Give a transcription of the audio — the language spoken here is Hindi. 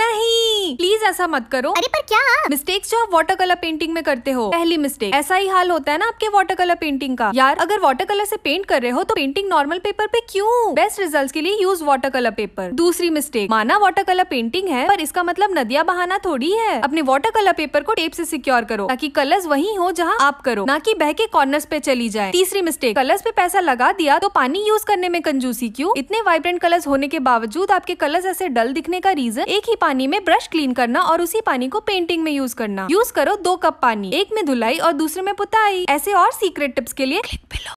नहीं प्लीज़ ऐसा मत करो। अरे पर क्या? मिस्टेक्स जो आप वाटर कलर पेंटिंग में करते हो पहली मिस्टेक ऐसा ही हाल होता है ना आपके वाटर कलर पेंटिंग का। यार अगर वाटर कलर से पेंट कर रहे हो तो पेंटिंग नॉर्मल पेपर पे क्यों? बेस्ट रिज़ल्ट के लिए यूज़ वाटर कलर पेपर दूसरी मिस्टेक माना वाटर कलर पेंटिंग है पर इसका मतलब नदिया बहाना थोड़ी है। अपने वाटर कलर पेपर को टेप से सिक्योर करो ताकि कलर्स वही हो जहाँ आप करो ना कि बह के कॉर्नर्स पे चली जाए। तीसरी मिस्टेक कलर्स पे पैसा लगा दिया तो पानी यूज़ करने में कंजूसी क्यों? इतने वाइब्रेंट कलर्स होने के बावजूद आपके कलर्स ऐसे डल दिखने का रीजन एक ही पानी में ब्रश क्लीन करना और उसी पानी को पेंटिंग में यूज़ करना। यूज़ करो दो कप पानी, एक में धुलाई और दूसरे में पुताई। ऐसे और सीक्रेट टिप्स के लिए क्लिक